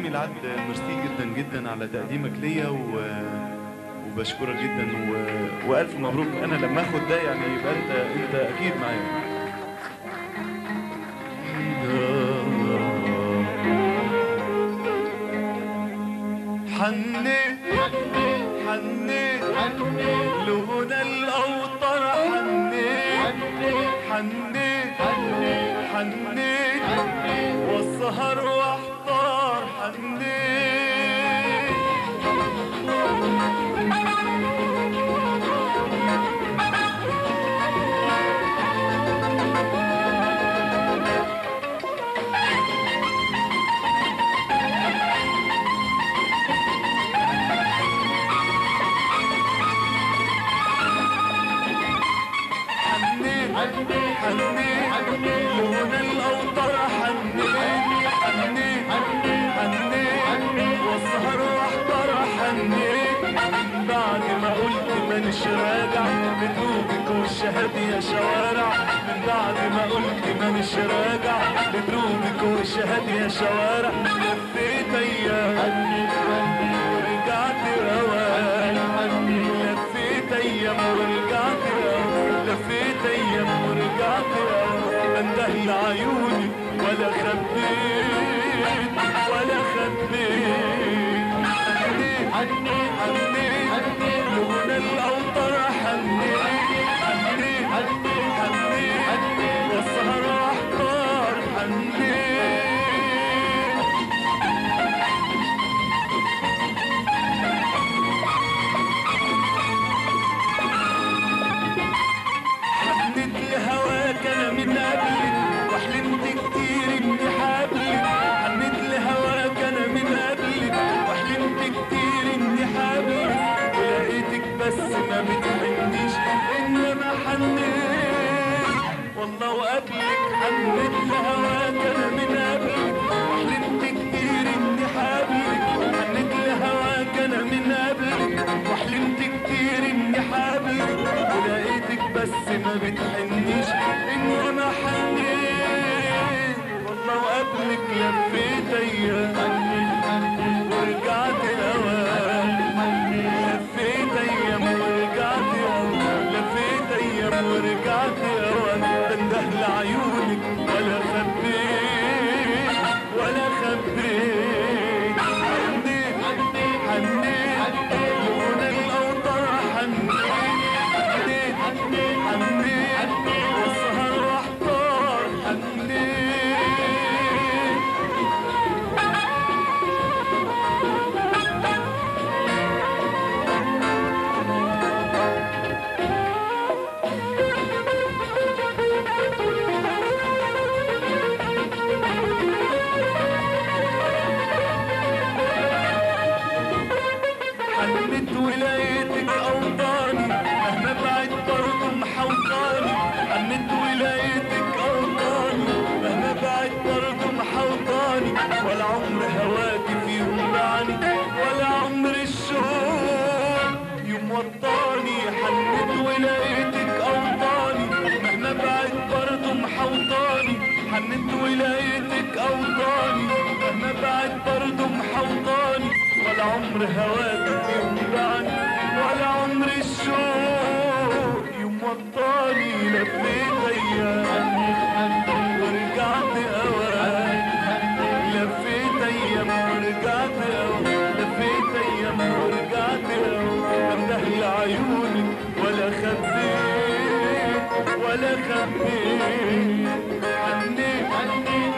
سامي العد ميرسي جدا جدا على تقديمك ليا و... وبشكرك جدا و... وألف مبروك. أنا لما آخد ده يعني يبقى انت أنت أكيد معايا. حنيت حنيت لهنا الاوطار حنيت حنيت حنيت والسهر Amen. مانيش راجع بدروبك والشهاد يا شوارع. من بعد ما قلت مانيش راجع بدروبك والشهاد يا شوارع. لفيت أيام ورجعت روان. لفيت أيام ورجعت روان. لفيت أيام ورجعت روان. انده لعيوني ولا خبيت ولا خبيت حنيت حنيت Hello. وقبلك حنيت لهواك من قبلك وحلمت كتير اني حابلك حنيت لهواك أنا من قبلك وحلمت كتير اني حابلك ولقيتك بس ما بتحنيش انما حنيت. والله وقبلك لفيت أيام ورجعت اوام لفيت أيام ورجعت اوام لفيت أيام ورجعت بنده لعيونك ولا حنيت ولايتك اوطاني مهما بعد برضه محوطاني حنيت ولايتك اوطاني مهما بعد برضه محوطاني ولا عمر هواكي في يوم بعني ولا عمر الشوق يوم وطاني حنيت ولايتك اوطاني مهما بعد برضه محوطاني حنيت ولايتك اوطاني مهما بعد برضه محوطاني ولا عمر هواك. الشوق يوم وطاني لفيت أيام ورجعت اوام لفيت أيام ورجعت اوام لفيت أيام ورجعت اوام انده لعيونك ولا خبيت ولا خبيت حنيت حنيت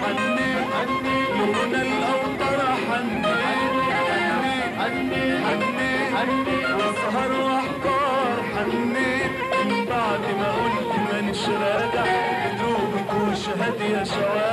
لون الاوطار قلت مانيش راجع بدروبك وشهاد يا شوارع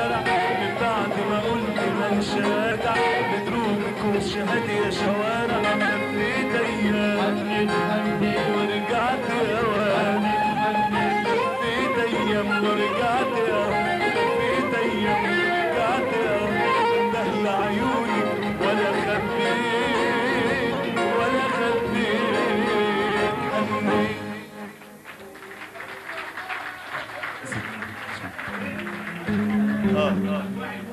すごい。